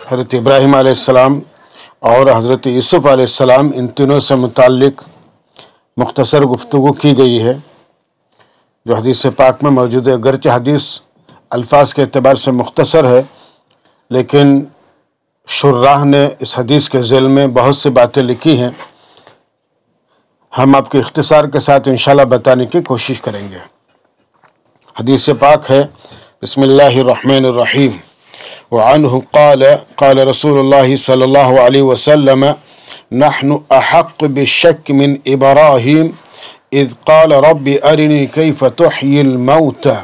हज़रत इब्राहिम अलैहिस्सलाम और हज़रत यूसुफ़ अलैहिस्सलाम इन तीनों से मुतल्लिक मुख्तसर गुफ्तु की गई है, जो हदीस पाक में मौजूद है। अगरचे हदीस अल्फाज के अतबार से मुख्तसर है, लेकिन शुर्राह ने इस हदीस के ज़ेल में बहुत सी बातें लिखी हैं। हम आपके इख्तिसार के साथ इंशाल्लाह बताने की कोशिश करेंगे। हदीस पाक है बसमीम वनहु क़ाल क़ाल रसूलुल्लाह सल्लल्लाहु अलैहि वसल्लम नहनु अहक़ बिशक मिन इब्राहीम इज़ क़ाल रब्बि अरिनी कैफ़ तुह्यिल मौता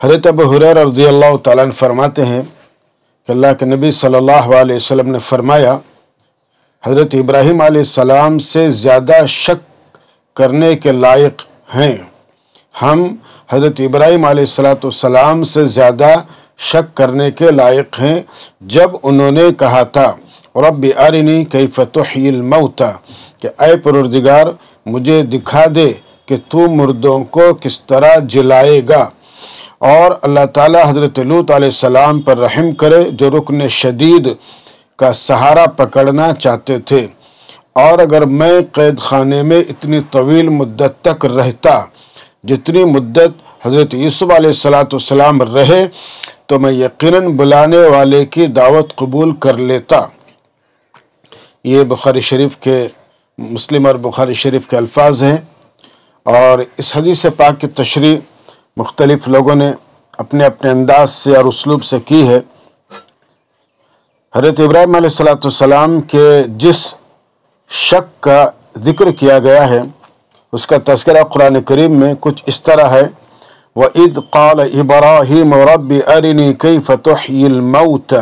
हजरत अबू हुरैरा रज़ी अल्लाह तआला फरमाते हैं कि अल्लाह के नबी सल्लल्लाहु अलैहि वसल्लम ने फरमाया, हज़रत इब्राहिम सलाम से ज़्यादा शक करने के लायक हैं। हम हज़रत इब्राहिम सलाम से ज़्यादा शक करने के लायक हैं, जब उन्होंने कहा था और अब रब अरिनी कई फ़तुहिल मऊता कि अय पुरदिगार मुझे दिखा दे कि तू मुर्दों को किस तरह जिलाएगा। और अल्लाह ताला हज़रत लूत सलाम पर रहम करे, जो रुकन शदीद का सहारा पकड़ना चाहते थे। और अगर मैं कैद खाने में इतनी तवील मुद्दत तक रहता, जितनी मुद्दत हज़रत यूसुफ सलाम रहे तो मैं यकीनन बुलाने वाले की दावत कबूल कर लेता। ये बुखारी शरीफ के, मुस्लिम और बुखारी शरीफ के अल्फाज हैं। और इस हदीस पाक की तशरी मुख्तलिफ़ लोगों ने अपने अपने अंदाज से और उसलूब से की है। हज़रत इब्राहिम सलाम के जिस शक का ज़िक्र किया गया है, उसका तस्करा कुरान करीम में कुछ इस तरह है, व ईद काल इब्राहिम रब अरिनी कई फ़तुहिल मऊत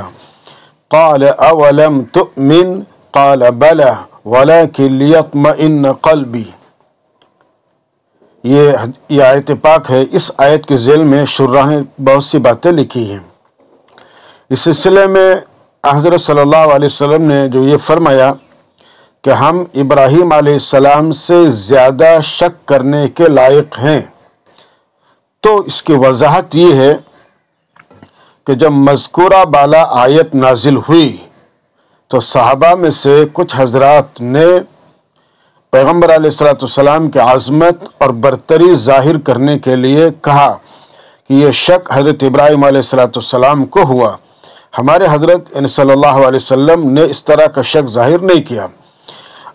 काल अवलम तुमिन, काल बला, वलाकिन लियतमइन क़ल्बी। ये ये आयत पाक है। इस आयत के जेल में शुर्रा ने बहुत सी बातें लिखी हैं। इस सिलसिले में हज़रत सल्लल्लाहु अलैहि वसल्लम ने जो ये फरमाया कि हम इब्राहीम सलाम से ज़्यादा शक करने के लायक हैं। तो इसकी वजाहत ये है कि जब मज़कूरा बाला आयत नाजिल हुई तो सहाबा में से कुछ हजरात ने पैगंबर सलाम के आज़मत और बरतरी ज़ाहिर करने के लिए कहा कि यह शक हज़रत इब्राहिम सलाम को हुआ। हमारे हज़रत अलैहि वसल्लम ने इस तरह का शक ज़ाहिर नहीं किया।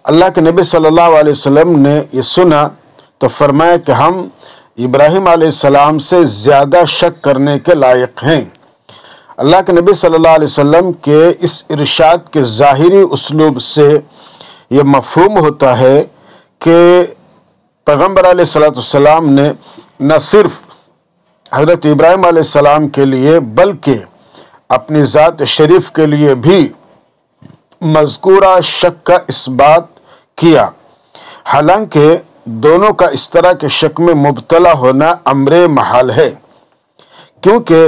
अल्लाह के नबी सल्लल्लाहु अलैहि वसल्लम ने ये सुना तो फरमाया कि हम इब्राहिम सलाम से ज़्यादा शक करने के लायक हैं। अल्लाह के नबी सल्लल्लाहु अलैहि के इस इरशाद के ज़ाहिरी उसलूब से ये मफहूम होता है कि पैगंबर सलाम ने न सिर्फ़ हज़रत इब्राहिम सलाम के लिए, बल्कि अपनी ज़ात शरीफ के लिए भी मज़कूरा शक का इस बात किया। हालाँकि दोनों का इस तरह के शक में मुबतला होना अमर महाल है, क्योंकि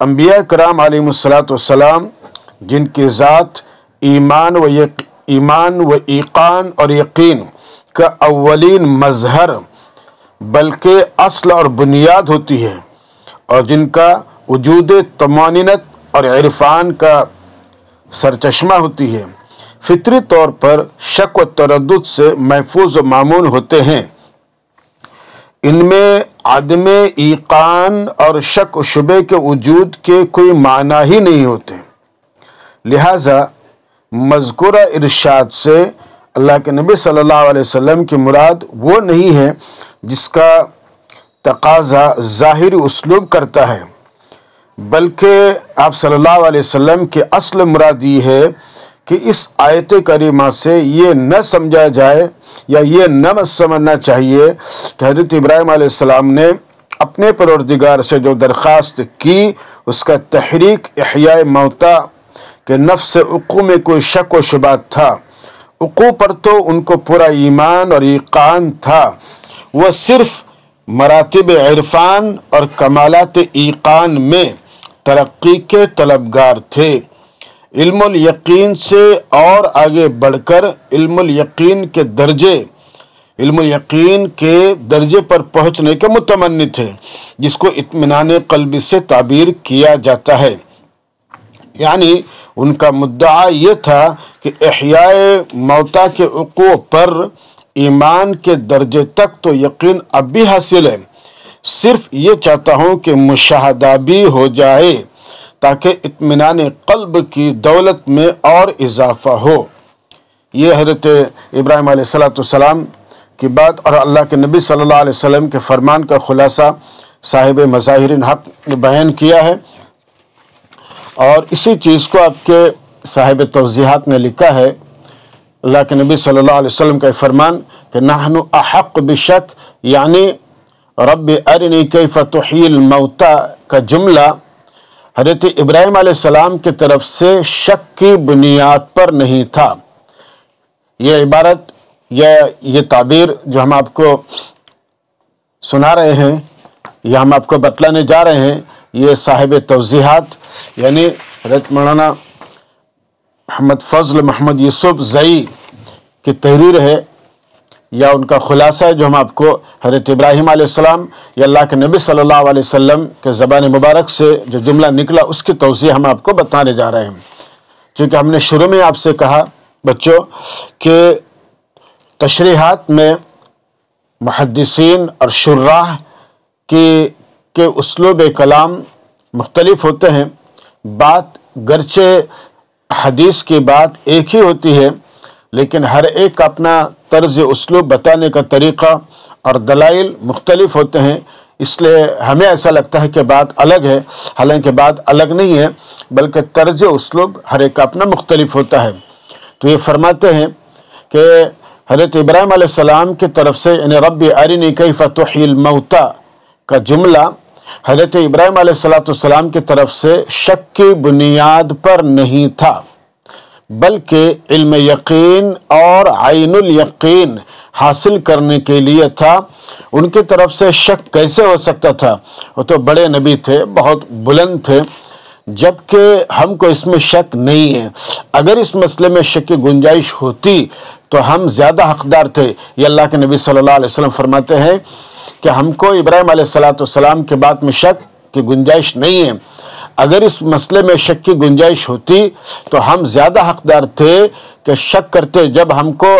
अम्बिया कराम सलाम, जिनकी ज़ात ईमान व ईमान व ईकान और यकीन का अवलिन मजहर, बल्कि असल और बुनियाद होती है, और जिनका वजूद तमानिनत और इरफान का सरचश्मा होती है। फितरी तौर पर शक व तरद से महफूज व मामून होते हैं। इनमें आदम ईकान और शक शुबे के वजूद के कोई माना ही नहीं होते। लिहाजा मज़कूरा इरशाद से अल्लाह के नबी सल्लल्लाहु अलैहि वसल्लम की मुराद वो नहीं है जिसका तकाजा ज़ाहिर उसलूब करता है। बल्कि आप सल्लल्लाहु अलैहि वसल्लम की असल मुराद ये है कि इस आयत करीमा से ये न समझा जाए या ये न समझना चाहिए कि हज़रत इब्राहिम अलैहिस्सलाम ने अपने परवरदिगार से जो दरख्वास्त की, उसका तहरीक अहिया मौता के नफ्स उकू में कोई शक व शुबात था। उकू पर तो उनको पूरा ईमान और ईकान था। वह सिर्फ़ मरातब इरफान और कमालत ईकान में तरक्की के तलबगार थे। इल्मुल यकीन से और आगे बढ़कर इल्मुल यकीन के दर्जे इल्म यकीन के दर्जे पर पहुँचने के मुतमन थे, जिसको इत्मीनान कल्ब से ताबीर किया जाता है। यानी उनका मुद्दा ये था कि अहियाए मौता के उकू पर ईमान के दर्जे तक तो यकीन अब भी हासिल है। सिर्फ़ ये चाहता हूँ कि मुशाहदा भी हो जाए, ताकि इत्मीनान कल्ब की दौलत में और इजाफा हो। ये हज़रत इब्राहिम सलाम की बात और अल्लाह के नबी सल्लल्लाहु अलैहि वसल्लम के फरमान का खुलासा साहिब मज़ाहिर हक ने बयान किया है। और इसी चीज़ को आपके साहिब तवजीहत ने लिखा है। अल्लाह के नबी सल्लल्लाहु अलैहि वसल्लम का फरमान कि नहनु अहक बिशक, यानी रब अरनी कैफ़तहील मौता का जुमला। हज़रत इब्राहिम सलाम की तरफ़ से शक की बुनियाद पर नहीं था। यह इबारत यह ये ताबीर जो हम आपको सुना रहे हैं, या हम आपको बतलाने जा रहे हैं ये साहिब तोज़ीहत, यानी हज़रत मौलाना मोहम्मद फजल मोहम्मद यूसुफ जई की तहरीर है, या उनका खुलासा है जो हम आपको हज़रत इब्राहिम आसमाम या अल्लाह के नबी सल्लल्लाहु अलैहि वसल्लम के ज़बान मुबारक से जो जुमला निकला, उसकी तोज़ी हम आपको बताने जा रहे हैं। चूँकि हमने शुरू में आपसे कहा, बच्चों, के तशरीहत में मुहदसिन और शुर्राह के के उसलूब कलाम मुख्तलिफ़ होते हैं। बात गरचे हदीस की बात एक ही होती है, लेकिन हर एक का अपना तर्ज उसलूब बताने का तरीक़ा और दलाइल मुख्तलिफ़ होते हैं। इसलिए हमें ऐसा लगता है कि बात अलग है। हालाँकि बात अलग नहीं है, बल्कि तर्ज उसलूब हर एक का अपना मुख्तलिफ़ होता है। तो ये फरमाते हैं कि हज़रत इब्राहिम सलाम की तरफ़ से, यानी रब अरिनी कई फ़तुहिल मऊता का जुमला हज़रत इब्राहिम सलाम की तरफ़ से शक की बुनियाद पर नहीं था, बल्कि इल्म यकीन और आइनुल यकीन हासिल करने के लिए था। उनकी तरफ़ से शक कैसे हो सकता था? वो तो बड़े नबी थे, बहुत बुलंद थे, जबकि हमको इसमें शक नहीं है। अगर इस मसले में शक की गुंजाइश होती तो हम ज़्यादा हकदार थे। ये अल्लाह के नबी सल्लल्लाहु अलैहि वसल्लम फरमाते हैं कि हमको इब्राहिम सलाम के बाद में शक की गुंजाइश नहीं है। अगर इस मसले में शक की गुंजाइश होती तो हम ज़्यादा हकदार थे कि शक करते। जब हमको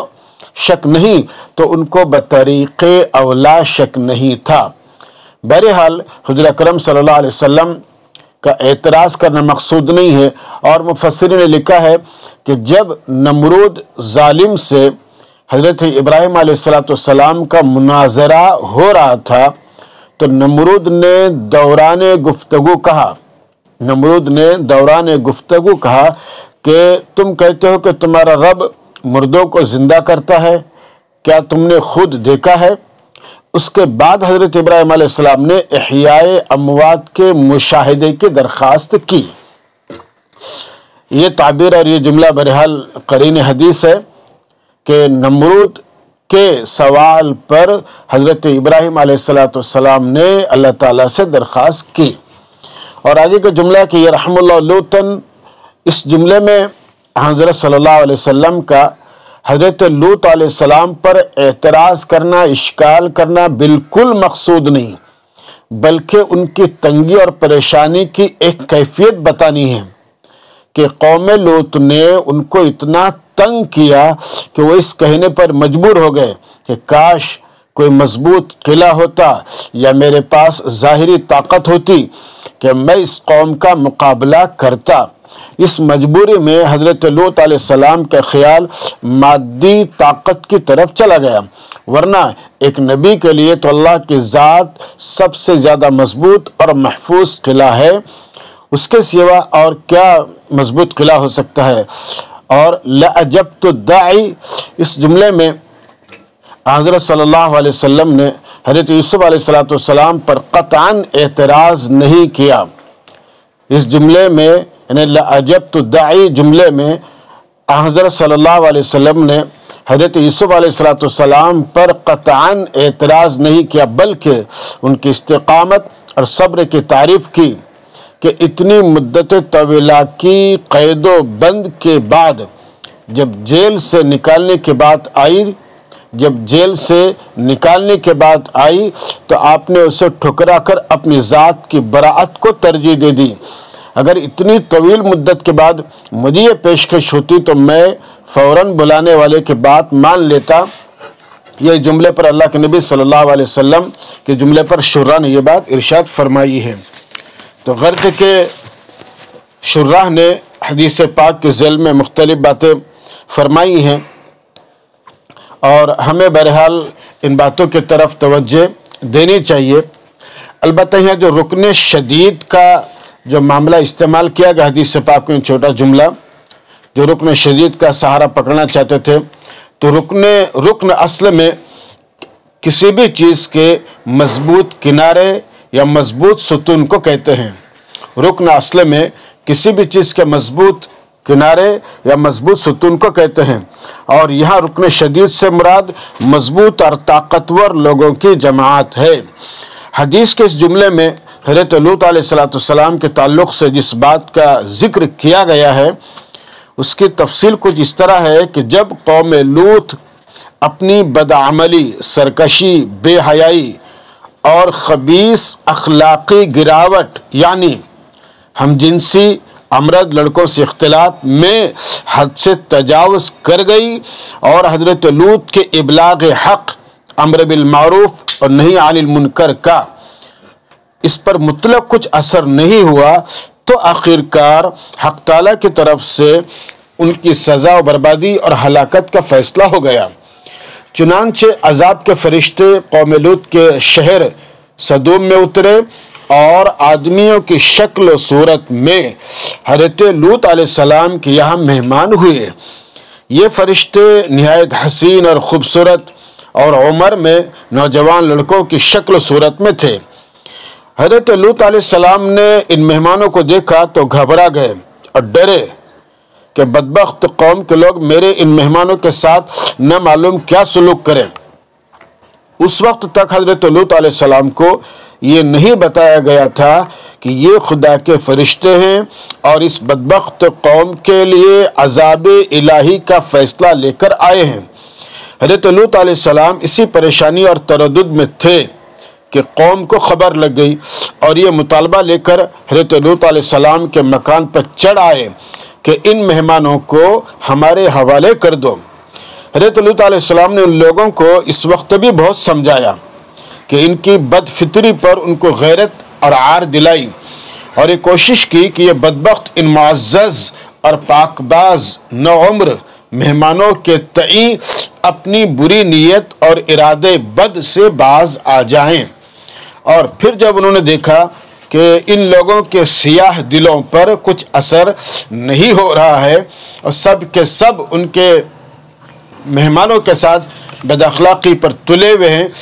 शक नहीं तो उनको बतरीक़ अवला शक नहीं था। बहरहाल, हजर करम अलैहि वसल्लम का एतराज़ करना मकसूद नहीं है। और मुफसर ने लिखा है कि जब नमरूद ालिम से हज़रत इब्राहिम सलाम का मुनाजरा हो रहा था तो नमरूद ने दौरान गुफ्तगु कहा, नमरूद ने दौरान गुफ्तगु कहा कि तुम कहते हो कि तुम्हारा रब मुर्दों को ज़िंदा करता है, क्या तुमने खुद देखा है? उसके बाद हज़रत इब्राहिम ने अहियाए अमवात के मुशाहिदे की दरख्वास्त की। ये ताबीर और ये जुमला बरहाल करीन हदीस है। कि नमरूद के सवाल पर हज़रत इब्राहिम सलाम ने अल्लाह ताला से दरख्वास्त की। और आगे का जुमला कि यरहमतन इस जुमले में हज़रत सल्लल्लाहु अलैहि वसल्लम का हज़रत लूत सलाम पर एतराज़ करना, इश्काल करना बिल्कुल मकसूद नहीं, बल्कि उनकी तंगी और परेशानी की एक कैफियत बतानी है कि कौम लूत ने उनको इतना तंग किया कि वो इस कहने पर मजबूर हो गए कि काश कोई मज़बूत किला होता या मेरे पास ज़ाहरी ताकत होती कि मैं इस कौम का मुकाबला करता। इस मजबूरी में हज़रत लूत सलाम का ख्याल मादी ताकत की तरफ़ चला गया। वरना एक नबी के लिए तो अल्लाह की ज़ात सबसे ज़्यादा मज़बूत और महफूज किला है। उसके सिवा और क्या मज़बूत किला हो सकता है? और लजब तो दाई। इस जुमले में हज़रत सल्लल्लाहु अलैहि वसल्लम ने हज़रत यूसुफ सलाम पर कतान एतराज़ नहीं किया। इस जुमले में, यानी लजब तो दाई जुमले में हज़रत सल्लल्लाहु अलैहि वसल्लम ने हज़रत यूसुफ सलाम पर कतान एतराज़ नहीं किया, बल्कि उनकी इस्तकामत और सब्र की तारीफ़ की। कि इतनी मुद्दत तवीला की कैद बंद के बाद, जब जेल से निकालने के बाद आई, जब जेल से निकालने के बाद आई तो आपने उसे ठुकरा कर अपनी ज़ात की बरात को तरजीह दे दी। अगर इतनी तवील मुद्दत के बाद मुझे ये पेशकश होती तो मैं फ़ौर बुलाने वाले की बात मान लेता। ये जुमले पर अल्लाह के नबी सल्लल्लाहु अलैहि वसल्लम के जुमले पर शुरा ने यह बात इरशाद फरमाई है। तो गर्द के शुर्राह ने हदीस पाक के जेल में मुख्तलिफ़ बातें फरमाई हैं और हमें बहरहाल इन बातों की तरफ़ तवज्जो देनी चाहिए। अलबत् यहाँ जो रुकन शदीद का जो मामला इस्तेमाल किया गया हदीस पाक में छोटा जुमला, जो रुकन शदीद का सहारा पकड़ना चाहते थे तो रुकन रुकन असल में किसी भी चीज़ के मज़बूत किनारे या मज़बूत सतून को कहते हैं। रुकन असल में किसी भी चीज़ के मज़बूत किनारे या मज़बूत सतून को कहते हैं। और यहाँ रुकन शदीद से मुराद मज़बूत और ताकतवर लोगों की जमात है। हदीस के इस जुमले में हज़रत लूत सलाम के ताल्लुक से जिस बात का ज़िक्र किया गया है, उसकी तफसील कुछ इस तरह है कि जब कौम लूत अपनी बदआमली, सरकशी, बेहयाई और खबीस अखलाक़ी गिरावट, यानी हम जिनसी अमरद लड़कों से इख्तलात में हद से तजावज़ कर गई और हज़रत लूत के इबलाग हक़, अमर बिलमारूफ और नहीं आनिल मुनकर का, इस पर मुतलब कुछ असर नहीं हुआ तो आखिरकार हक ताला की तरफ़ से उनकी सज़ा और बर्बादी और हलाकत का फैसला हो गया। चुनानचे अजाब के फरिश्ते कौम लूत के शहर सदूम में उतरे और आदमियों की शक्ल सूरत में हरत लूत सलाम के यहाँ मेहमान हुए। ये फरिश्ते नहायत हसीन और ख़ूबसूरत और उम्र में नौजवान लड़कों की शक्ल सूरत में थे। हरत लूत सलाम ने इन मेहमानों को देखा तो घबरा गए और डरे। कि बदबख्त कौम के लोग मेरे इन मेहमानों के साथ न मालूम क्या सलूक करें। उस वक्त तक हज़रत लूत सलाम को ये नहीं बताया गया था कि ये खुदा के फरिश्ते हैं और इस बदबख्त कौम के लिए अजाब इलाही का फ़ैसला लेकर आए हैं। हज़रत लूत सलाम इसी परेशानी और तरद में थे कि कौम को खबर लग गई और ये मुतालबा लेकर हज़रत लूत सलाम के मकान पर चढ़ आए। कि इन मेहमानों को हमारे हवाले कर दो। हज़रत लूत ने उन लोगों को इस वक्त भी बहुत समझाया कि इनकी बदफितरी पर उनको गैरत और आर दिलाई और ये कोशिश की कि ये बदबख्त इन मुआज़ और पाकबाज नम्र मेहमानों के तई अपनी बुरी नीयत और इरादे बद से बाज आ जाएँ। और फिर जब उन्होंने देखा कि इन लोगों के सियाह दिलों पर कुछ असर नहीं हो रहा है और सब के सब उनके मेहमानों के साथ बदअखलाक़ी पर तुले हुए हैं।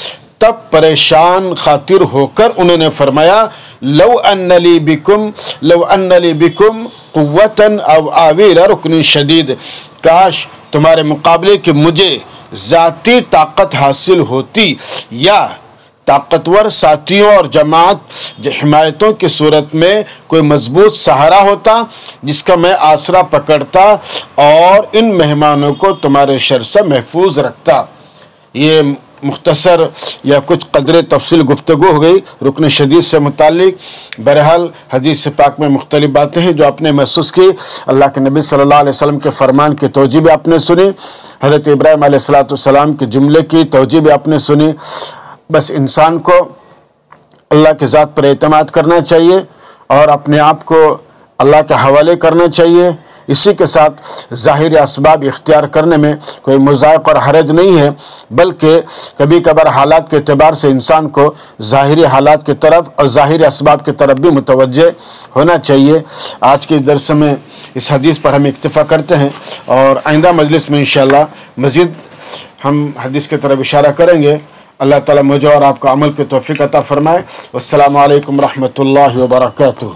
तब परेशान खातिर होकर उन्होंने फरमाया लव अन्नली बिकुम लव अन्नली बिकुम कुतन अब आविर रुकनी शदीद। काश तुम्हारे मुकाबले के मुझे ज़ाती ताकत हासिल होती या ताकतवर साथियों और जमात हिमायतों की सूरत में कोई मज़बूत सहारा होता, जिसका मैं आसरा पकड़ता और इन मेहमानों को तुम्हारे शर से महफूज रखता। ये मुख्तसर या कुछ कदर तफसील गुफ्तु हो गई। रुकन शदीद से मुतल बहरहाल हदीस पाक में मुख्तलिफ़ बातें हैं जो आपने महसूस की। अल्लाह के नबी सल्लल्लाहु अलैहि वसल्लम के फरमान की तोजी भी आपने सुनी। हज़रत इब्राहिम सलाम के जुमले की तोजी भी आपने सुनी। बस इंसान को अल्लाह के ज़ात पर अतमाद करना चाहिए और अपने आप को अल्लाह के हवाले करना चाहिए। इसी के साथ ज़ाहिर इसबाब इख्तियार करने में कोई मज़ाक और हरज नहीं है, बल्कि कभी कभार हालात के अतबार से इंसान को ज़ाहिरी हालात की तरफ़ और ज़ाहिर इसबाब की तरफ़ भी मुतवज होना चाहिए। आज के दरस में इस हदीस पर हम इक्तफ़ा करते हैं और आइंदा मजलिस में इन मज़ीद हम हदीस की तरफ़ इशारा करेंगे। अल्लाह ताला मुझे और आपको अमल की तोफ़ी अता फरमाए वालेकुम रहमतुल्लाहि व बरकातुहू